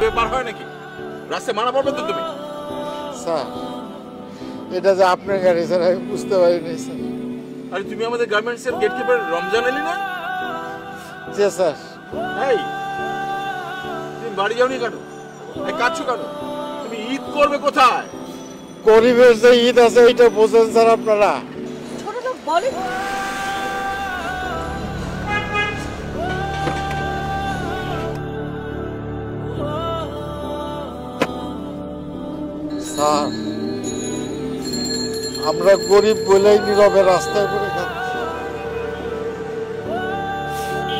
এভাবে পার হয় নাকি? রাস্তায় মানা পড়বে তো তুমি? স্যার এটা যে আপনার গাড়ি স্যার আমি বুঝতে পারিনি স্যার। আরে তুমি আমাদের গার্মেন্টস এর গেটকিপার রমজান আলী না? যে স্যার। এই তুমি বাড়ি যাওনি কেন? এই কাঁদছো কেন? তুমি ঈদ করবে কোথায়? গরিবের যে ঈদ আছে এইটা বোঝেন স্যার আপনারা। ছোট লোক বলে। স্যার আমরা গরিব বলেই নীরবে রাস্তায় পড়ে খাচ্ছি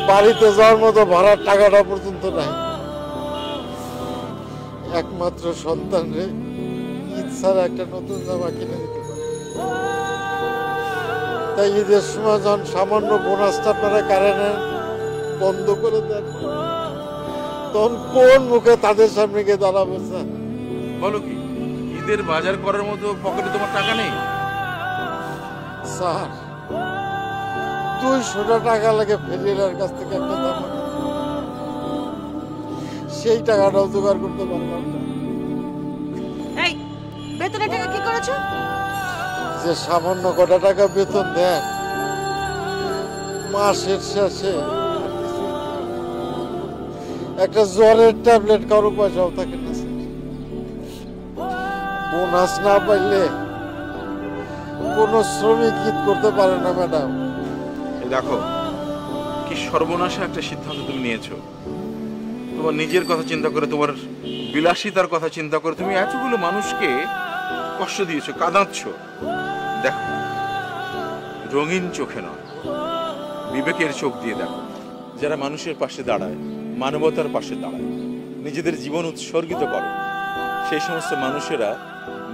বাড়িতে যাওয়ার মতো ভাড়ার টাকাটা পর্যন্ত নাই। একমাত্র সন্তান রে, ঈদ ছাড়া একটা নতুন জামা কিনে দিতে পারি। তাই ঈদের সময় যখন সামান্য বোনাসটা আপনারা কারেন্টের বন্ধ করে দেন, তখন কোন মুখে তাদের সামনে গিয়ে দাঁড়াবো স্যার? বলো কি? ঈদের বাজার করার মতো পকেটে তোমার টাকা নেই? স্যার তুই দুইশোটা টাকা লাগে ফেরিয়ার কাছ থেকে একটা জামা সেই টাকাটাও জোগাড় করতে পারলাম না। এই বেতনের টাকা কি করেছ? যে সামান্য কটা টাকা বেতন দেন মাসের শেষে। একটা জ্বরের ট্যাবলেট কারও পয়সাও থাকে না। বোনাস না পাইলে কোনো শ্রমিক ঈদ করতে পারে না, ম্যাডাম। দেখো, কি সর্বনাশা একটা সিদ্ধান্ত তুমি নিয়েছো। তোমার নিজের কথা চিন্তা করে, তোমার বিলাসিতার কথা চিন্তা করে তুমি এতগুলো মানুষকে কষ্ট দিয়েছ, কাঁদাচ্ছ। দেখো, রঙিন চোখে নয়, বিবেকের চোখ দিয়ে দেখো। যারা মানুষের পাশে দাঁড়ায়, মানবতার পাশে দাঁড়ায়, নিজেদের জীবন উৎসর্গিত করে, সেই সমস্ত মানুষেরা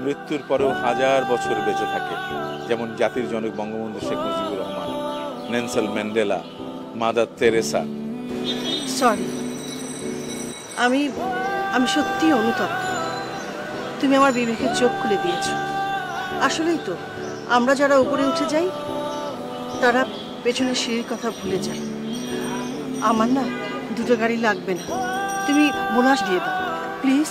মৃত্যুর পরেও হাজার বছর বেঁচে থাকে। যেমন জাতির জনক Bangabandhu Sheikh Mujibur Rahman, Nelson Mandela, Mother Teresa. Sorry আমি আমি সত্যি অনুতপ্ত। তুমি আমার বিবেকের চোখ খুলে দিয়েছ। আসলেই তো, আমরা যারা উপরে উঠে যাই, তারা পেছনে সিঁড়ির কথা ভুলে যায়। আমার না দুটো গাড়ি লাগবে না। তুমি বোনাস দিয়ে দাও, প্লিজ।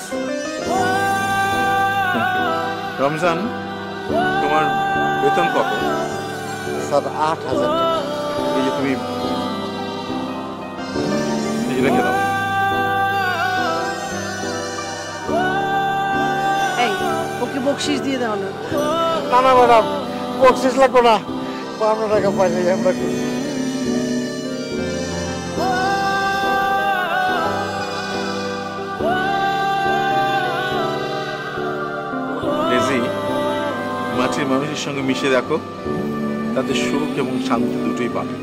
রমজান তোমার বেতন কত? স্যার আট হাজার এই যে তুমি লিখে দাও। এই ওকে বকশিস দিয়ে দাও না। না না ম্যাডাম বকশিস লাগবো না। বান্ন টাকা পাইলে আমরা খুশি। মানুষের সঙ্গে মিশে দেখো তাদের সুখ এবং শান্তি দুটোই পাবে।